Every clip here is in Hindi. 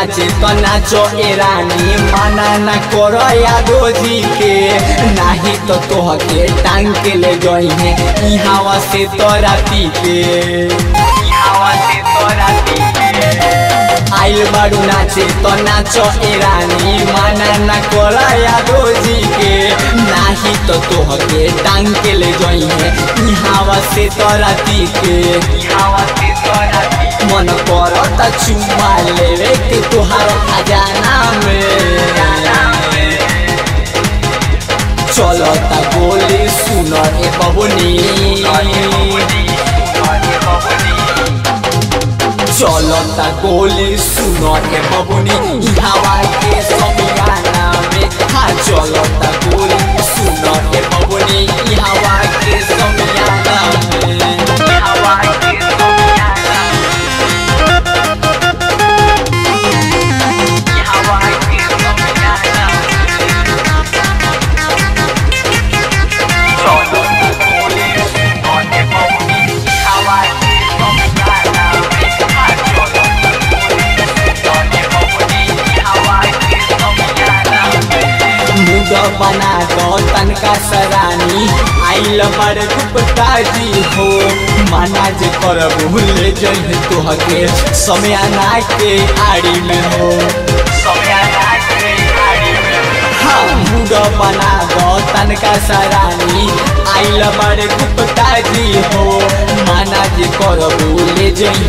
नाचे तो नाचो ए रानी माना ना करो यादो जी के नाही तो तोह के टांग के ले गई है हवा से तोरा पी के हवा से तोरा पी के आइल बाड़ू नाचे तो नाचो ए रानी माना ना करो यादो जी के नाही तो तोह के टांग के ले गई है हवा से तोरा पी के हवा से मन करता चुम्मा लेवे के तुहार खजाना में चलता गोली सुन ए गोली सुन ए बबुनी हवा के बना दो तनका सरानी आइल बड़ गुप्ताजी हो। माना जे कर भूले जल तोहके। समय ना के आड़ी में हो। हाँ मुद बना दो तनका सरानी आइल बड़ गुप्ताजी हो। माना जे कर भूले जल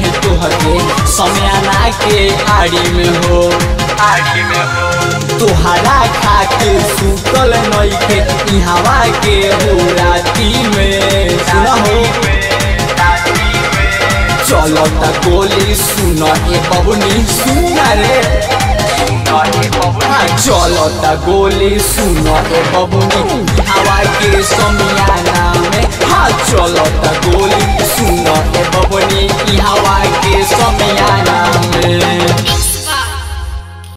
समय ना के आड़ी में हो। आड़ी में हो। तुहरा खातिर सुतल नइखे ई हवा के हो राती में। सुना चलता गोली सुन बबुनी सुना रे। गोली सुन ए बबुनी हवा के समिया